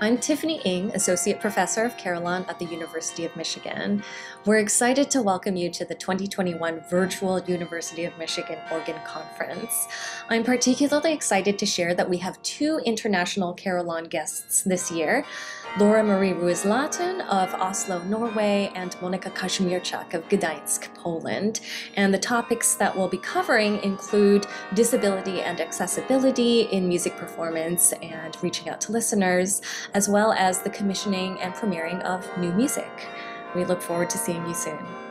I'm Tiffany Ng, Associate Professor of Carillon at the University of Michigan. We're excited to welcome you to the 2021 Virtual University of Michigan Organ Conference. I'm particularly excited to share that we have two international Carillon guests this year. Laura Marie Rueslåtten of Oslo, Norway, and Monika Kaźmierczak of Gdańsk, Poland. And the topics that we'll be covering include disability and accessibility in music performance and reaching out to listeners, as well as the commissioning and premiering of new music. We look forward to seeing you soon.